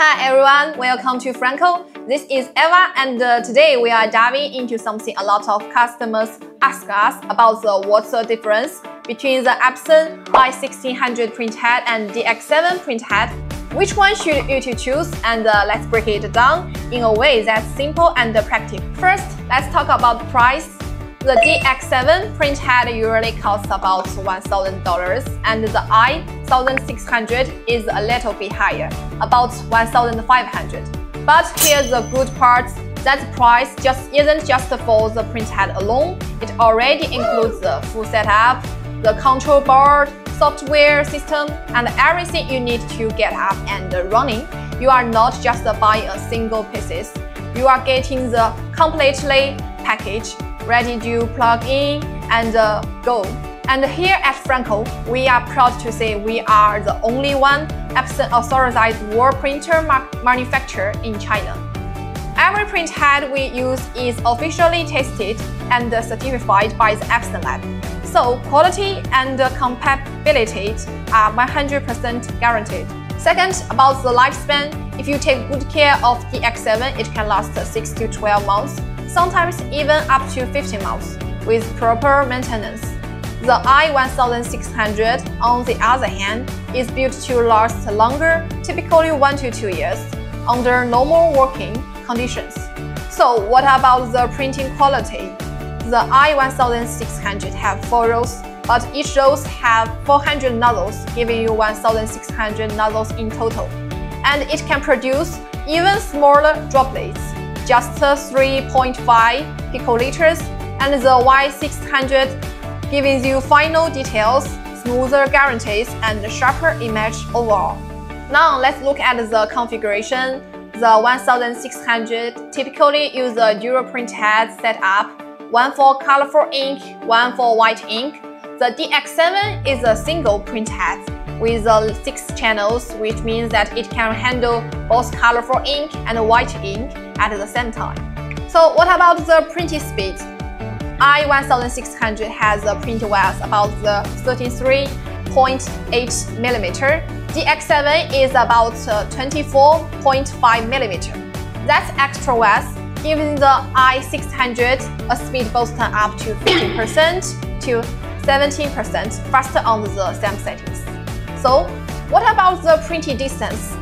Hi everyone, welcome to Friankor. This is Eva and uh, today we are diving into something a lot of customers ask us about the what's the difference between the Epson i1600 printhead and DX7 printhead. Which one should you choose and uh, let's break it down in a way that's simple and practical. First, let's talk about price. The DX7 printhead usually costs about $1,000 and the i1600 is a little bit higher, about 1,500. But here's the good part, that price just isn't just for the printhead alone, it already includes the full setup, the control board, software system, and everything you need to get up and running. You are not just buying a single pieces, you are getting the completely package ready to plug in and uh, go. And here at Friankor, we are proud to say we are the only one Epson authorized wall printer ma manufacturer in China. Every print head we use is officially tested and certified by the Epson Lab. So quality and compatibility are 100% guaranteed. Second, about the lifespan, if you take good care of the X7, it can last 6 to 12 months sometimes even up to 50 months, with proper maintenance. The i1600, on the other hand, is built to last longer, typically 1 to 2 years, under normal working conditions. So what about the printing quality? The i1600 have 4 rows, but each rows have 400 nozzles, giving you 1600 nozzles in total. And it can produce even smaller droplets just 3.5 picoliters, and the Y600 giving you final details, smoother gradients, and sharper image overall. Now let's look at the configuration. The 1600 typically use a dual print head setup, one for colorful ink, one for white ink. The DX7 is a single print head with uh, six channels, which means that it can handle both colorful ink and white ink at the same time. So what about the printing speed? i1600 has a print width about the 33.8 millimeter. DX7 is about uh, 24.5 millimeter. That's extra width, giving the i600 a speed boost up to 15% to 17% faster on the same settings. So, what about the printing distance?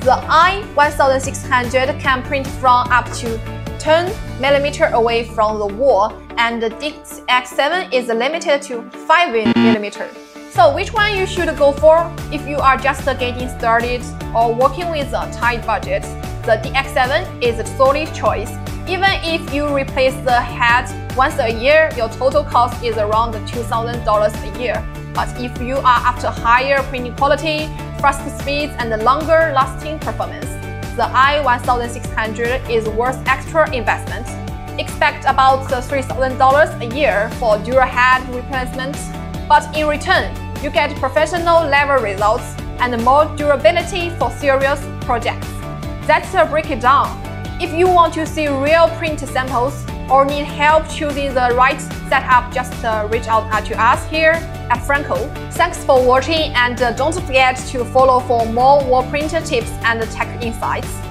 The i1600 can print from up to 10 mm away from the wall, and the DX7 is limited to 5 mm. So which one you should go for if you are just getting started or working with a tight budget? The DX7 is a solid choice. Even if you replace the head once a year, your total cost is around $2,000 a year. But if you are after higher printing quality, faster speeds, and longer lasting performance, the i1600 is worth extra investment. Expect about $3,000 a year for dual head replacement, but in return, you get professional level results and more durability for serious projects. That's a break it down. If you want to see real print samples, or need help choosing the right setup, just uh, reach out to us here at Friankor. Thanks for watching and uh, don't forget to follow for more wall printer tips and tech insights.